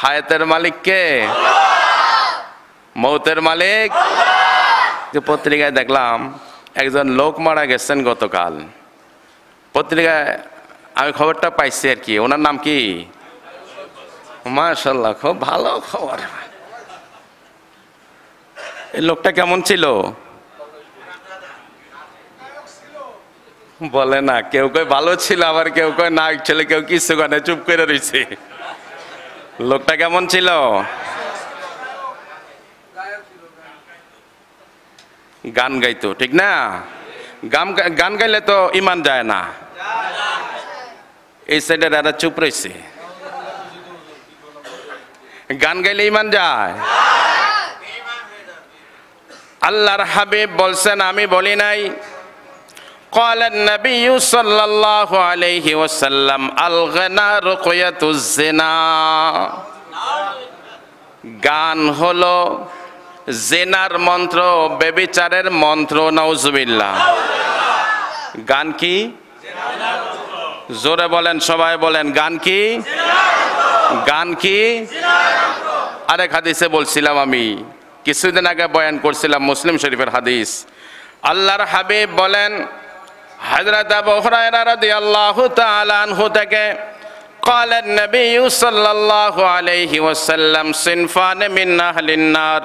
হায়াতের মালিক কে? মৌতের মালিক? যে পত্রিকায় দেখলাম, একজন লোক মারা গেছেন গতকাল। পত্রিকায় আমি খবরটা পাইছি আর কি, ওনার নাম কি? মাশাল্লাহ খুব ভালো খবর। এই লোকটা কেমন ছিল? বলে না, কেউ কেউ ভালো ছিল, আবার কেউ কেউ না ছেলে, কেউ কিছু কানে চুপ করে রয়েছে। লোকটা কেমন ছিল? গান গাইতো, ঠিক না? গান গান গাইলে তো ইমান যায় না। এই সাইডের এরা চুপ রয়েছে গান গাইলে ইমান যায়? আল্লাহর হাবিব বলছেন, আমি বলি নাই قال النبي صلى الله عليه وسلم الغنى رقية الزنا গান হলো জেনার মন্ত্র বেবিচারের মন্ত্র নওজুবিল্লাহ গান কি জোরে বলেন সবাই বলেন গান কি গান কি আরেক হাদিসে বলছিলাম আমি কিছুদিন আগে বয়ান করছিলাম মুসলিম শরীফের হাদিস আল্লাহর হাবিব বলেন حضرت ابو هريرة رضي الله تعالى عنه থেকে قال النبي صلى الله عليه وسلم صنفان من أهل النار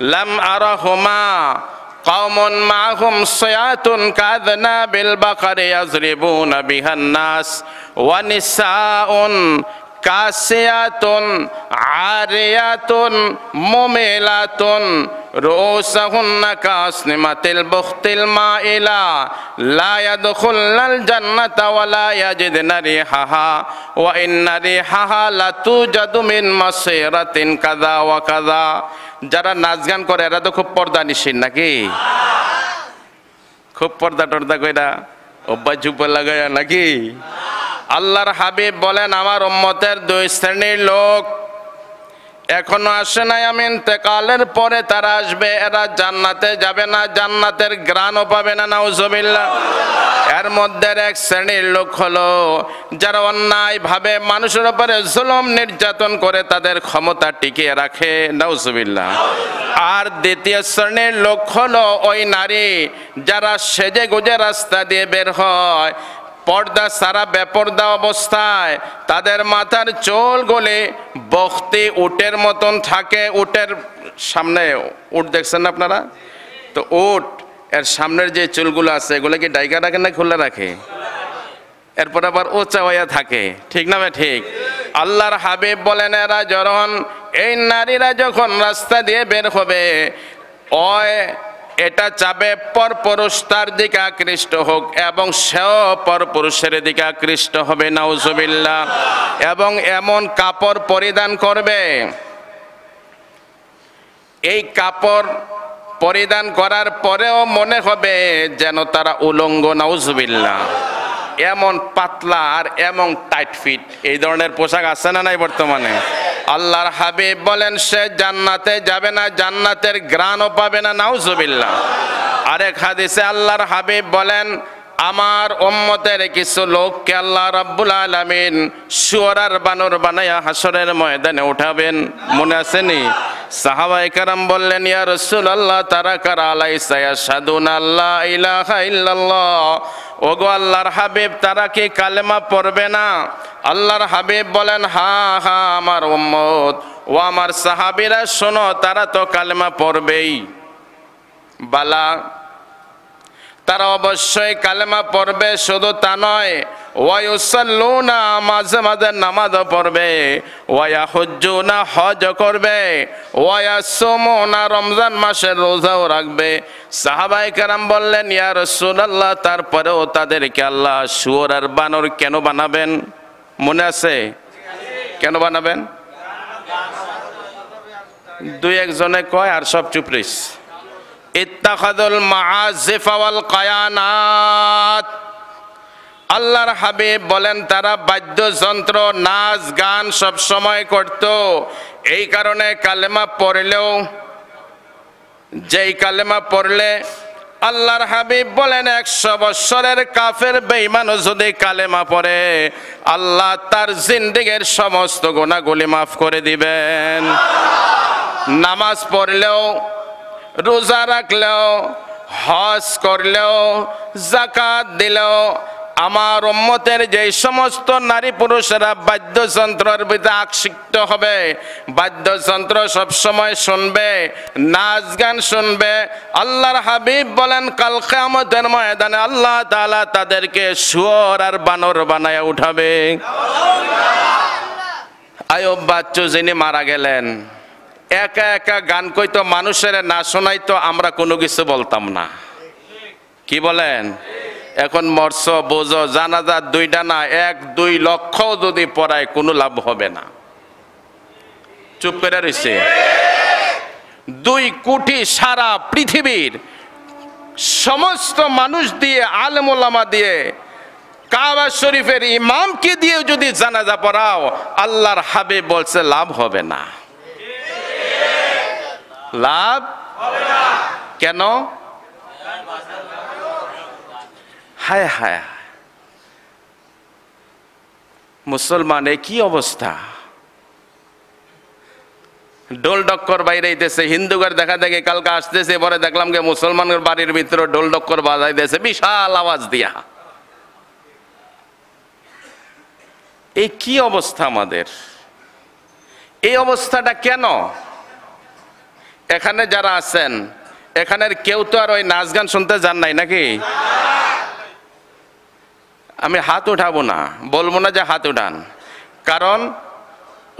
لم أرهما قوم معهم صيات كاذناب البقر يضربون بها الناس ونساء كاسيات عاريات مميلات রুসাহুন্না কাসনিমাতিল বুখতিল মাইলা, লা ইয়াদখুলনাল জান্নাতা ওয়া লা ইয়াজিদনা রিহাহা, ওয়া ইন্না রিহাহা লাতুজাদু মিন মাসিরাতিন কাযা ওয়া কাযা। যারা নাচ গান করে, এরা তো খুব পর্দা নিশিন নাকি? খুব পর্দা টর্দা কইরা অব্বাই চুপ লাগায়া নাকি? আল্লাহর হাবিব বলেন, আমার উম্মতের দুই শ্রেণির লোক এখনও আসে নাই আমি ইন্তেকালের পরে তারা আসবে, এরা জান্নাতে যাবে না, জান্নাতের গ্রাণও পাবে না নাউজবিল্লা এর মধ্যে এক শ্রেণির লোক হলো, যারা অন্যায় ভাবে মানুষের উপরে জুলুম নির্যাতন করে তাদের ক্ষমতা টিকিয়ে রাখে নাউজবিল্লা আর দ্বিতীয় শ্রেণির লোক হলো ওই নারী যারা সেজে গুজে রাস্তা দিয়ে বের হয় পর্দা সারা বেপর্দা অবস্থায়। তাদের মাথার চোল গলে বখতি উটের মতন থাকে, উটের সামনে উট দেখছেন না আপনারা? তো উট, এর সামনের যে চুলগুলো আছে, এগুলো কি ডাইকা রাখে না খুলে রাখে? এরপর আবার ওচা হইয়া থাকে। ঠিক না ভাই? ঠিক। আল্লাহর হাবিব বলেন, এরা যখন এই নারীরা যখন রাস্তা দিয়ে বের হবে অয় এটা চাবে পর পুরুষ তার দিকে আকৃষ্ট হোক এবং সেও পর পুরুষের দিকে আকৃষ্ট হবে, নাউজুবিল্লাহ। এবং এমন কাপড় পরিধান করবে, এই কাপড় পরিধান করার পরেও মনে হবে যেন তারা উলঙ্গ, নাউজুবিল্লাহ। এমন পাতলা আর এমন টাইট ফিট এই ধরনের পোশাক আছে না নাই বর্তমানে? আল্লাহর হাবিব বলেন, সে জান্নাতে যাবে না, জান্নাতের গ্রাণও পাবে না, নাউজুবিল্লাহ। আরেক হাদিসে আল্লাহর হাবিব বলেন, আমার ওম্মতের কিছু লোককে আল্লাহ রাব্বুল আলামিন শুয়ারার বানর বানায়া হাসরের ময়দানে উঠাবেন। মনে আছেনি সাহাবায়ে কারাম বললেন, ইয়া রাসূলুল্লাহ, তারা কারা? আলাইসা ইয়াশহাদুন আল্লাহ ইলাহা ইল্লাল্লাহ। ওগো আল্লাহর হাবিব, তারা কি কালেমা পড়বে না? আল্লাহর হাবিব বলেন, হা হা, আমার উম্মত। ও আমার সাহাবীরা, শোনো, তারা তো কালেমা পড়বেই। বালা, তারা অবশ্যই কালেমা পড়বে, শুধু তা নয়, ওয়ায়ুসাল্লুনা, মাঝে মাঝে নামাজও পড়বে ওয়া হুজ্জুনা হজ করবে ওয়া সুমুনা রমজান মাসের রোজাও রাখবে। সাহাবাই কারাম বললেন, ইয়া রাসূলুল্লাহ, তারপরেও তাদেরকে আল্লাহ শুয়োর আর বানর কেন বানাবেন? মনে আছে? কেন বানাবেন? দুই একজনে কয়, আর সব চুপ রইস। ইত্তাখাদুল মাআজিফ ওয়াল কায়ানাত। আল্লাহর হাবিব বলেন, তারা বাদ্যযন্ত্র, নাচ, গান সব সময় করত। এই কারণে কালেমা পড়লেও, যেই কালেমা পড়লে আল্লাহর হাবিব বলেন, একশো বৎসরের কাফের বেইমানও যদি কালেমা পড়ে, আল্লাহ তার জিন্দিগের সমস্ত গোনাগুলি মাফ করে দিবেন। নামাজ পড়লেও, রোজা রাখলেও, হজ করলেও জাকাত দিলেও আমার উম্মতের যে সমস্ত নারী পুরুষেরা বাদ্যযন্ত্রের ভিতরে আকৃষ্ট হবে, বাদ্যযন্ত্র সবসময় শুনবে, নাচ গান শুনবে, আল্লাহর হাবিব বলেন, কাল কিয়ামতের ময়দানে আল্লাহ তাআলা তাদেরকে শুয়োর আর বানর বানায় উঠাবে। আয়ব বাচ্চু যিনি মারা গেলেন, একা একা গান কইতো মানুষের না শোনাইতো আমরা কোনো কিছু বলতাম না। কি বলেন? এখন মৎস্য বোঝো জানাজা দুইটা না, এক, দুই লক্ষ যদি পড়ায় কোনো লাভ হবে না। চুপ করে রয়েছে দুই কোটি সারা পৃথিবীর সমস্ত মানুষ দিয়ে, আলমোলামা দিয়ে, কাবা শরীফের ইমামকে দিয়ে যদি জানাজা পড়াও, আল্লাহর হাবে বলছে লাভ হবে না। লাভ কেন? হায় হায়। মুসলমান কি অবস্থা? ডোল ডক্কর বাইরে দিতেছে হিন্দুগার দেখা দেখে কালকে আসতেছে, পরে দেখলাম যে মুসলমানের বাড়ির ভিতরে ডোল ডক্কর বাজাই দিয়েছে বিশাল আওয়াজ দিয়া। এই কি অবস্থা আমাদের? এই অবস্থাটা কেন? এখানে যারা আছেন, এখানের কেউ তো আর ওই নাচ গান শুনতে যান নাই নাকি? আমি হাত উঠাবো না, বলব না যে হাত উঠান। কারণ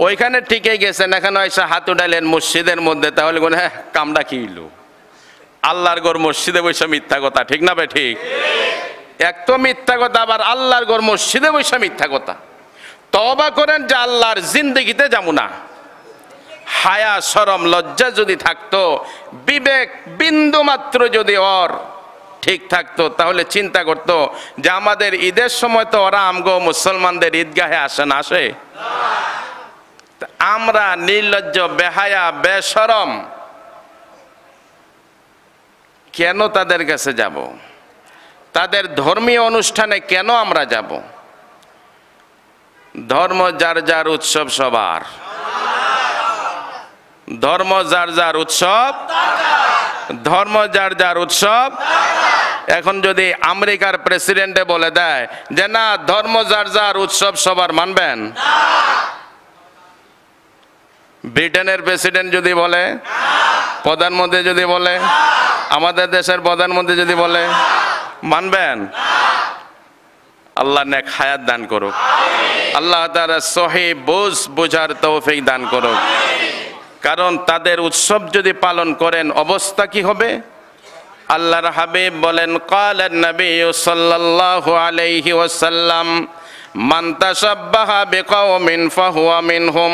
ওইখানে ঠিকই গেছেন, এখানে এসে হাত উঠাইলেন মসজিদের মধ্যে, তাহলে কোনো হ্যাঁ কামটা কি ইলু আল্লাহর গড় মসজিদে বৈশা মিথ্যা কথা, ঠিক না ভাই ঠিক? এক তো মিথ্যা কথা, আবার আল্লাহর গোর মসজিদে বৈশা মিথ্যা কথা। তবা করেন যে আল্লাহর জিন্দগিতে যাব না। হায়া সরম লজ্জা যদি থাকতো, বিবেক বিন্দু মাত্র যদি ওর ঠিক থাকতো, তাহলে চিন্তা করতো যে আমাদের ঈদের সময় তো ওরা আমগো মুসলমানদের ঈদগাহে আসে না, আসে? আমরা নির্লজ্জ, বেহায়া বেসরম কেন তাদের কাছে যাব? তাদের ধর্মীয় অনুষ্ঠানে কেন আমরা যাব? ধর্ম যার যার উৎসব সবার। ধর্ম যার যার উৎসব, ধর্ম যার যার উৎসব এখন যদি আমেরিকার প্রেসিডেন্টে বলে দেয় যে, না, ধর্ম যার যার, উৎসব সবার, মানবেন? ব্রিটেনের প্রেসিডেন্ট যদি বলে, প্রধানমন্ত্রী যদি বলে, আমাদের দেশের প্রধানমন্ত্রী যদি বলে, মানবেন? আল্লাহ নেক হায়াত দান করুক। আল্লাহ তারা সহি বুঝ বুঝার তৌফিক দান করুক। কারণ তাদের উৎসব যদি পালন করেন, অবস্থা কি হবে? আল্লাহর হাবিব বলেন কালেন নবী সাল্লাল্লাহু আলাইহি ওয়াসাল্লাম, মান তাশাব্বাহা বিকাওমিন ফাহুয়া মিনহুম।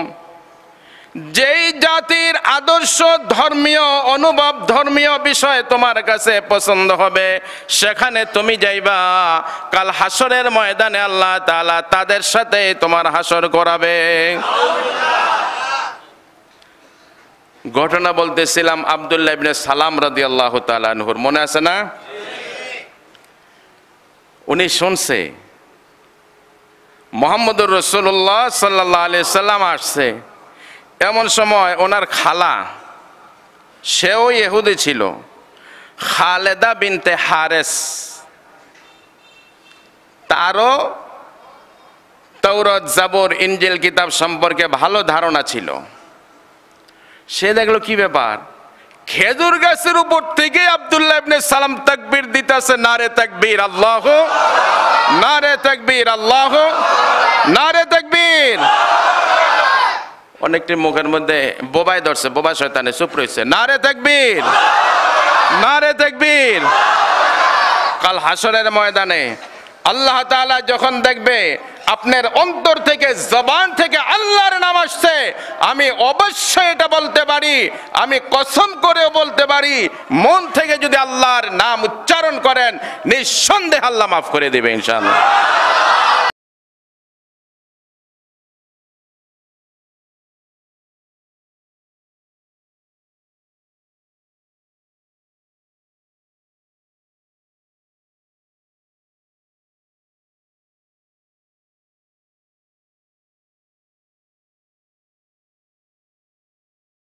যেই জাতির আদর্শ, ধর্মীয়, অনুভব, ধর্মীয় বিষয় তোমার কাছে পছন্দ হবে, সেখানে তুমি যাইবা। কাল হাসরের ময়দানে আল্লাহ তাআলা তাদের সাথে তোমার হাসর করাবে। ঘটনা বলতেছিলাম আবদুল্লাহ ইবনে সালাম রাদি আল্লাহ তালানহুর মনে আছে না? উনি শুনছে, মোহাম্মদুর রসুল্লাহ সাল্লাহ আলি সাল্লাম আসছে। এমন সময় ওনার খালা, সেও ইহুদি ছিল, খালেদা বিনতে হারেস, তারও তৌরত জাবর ইঞ্জিল কিতাব সম্পর্কে ভালো ধারণা ছিল। সে দেখল কি ব্যাপার? খেজুর গাছের উপর থেকে আব্দুল্লাহ সালাম তাকবীর দিতেছে, নারে তাকবীর, আল্লাহ, নারে তাকবীর, আল্লাহ, নারে তাকবীর। অনেকটি মুখের মধ্যে বোবাই ধরছে বোবা শয়তানে, চুপ রয়েছে। নারে তাকবীর নারে তাকবীর। কাল হাসরের ময়দানে আল্লাহ তাআলা যখন দেখবে আপনার অন্তর থেকে, জবান থেকে আল্লাহর নাম আসছে। আমি অবশ্যই এটা বলতে পারি, আমি কসম করেও বলতে পারি, মন থেকে যদি আল্লাহর নাম উচ্চারণ করেন, নিঃসন্দেহ আল্লাহ মাফ করে দেবে ইনশাআল্লাহ।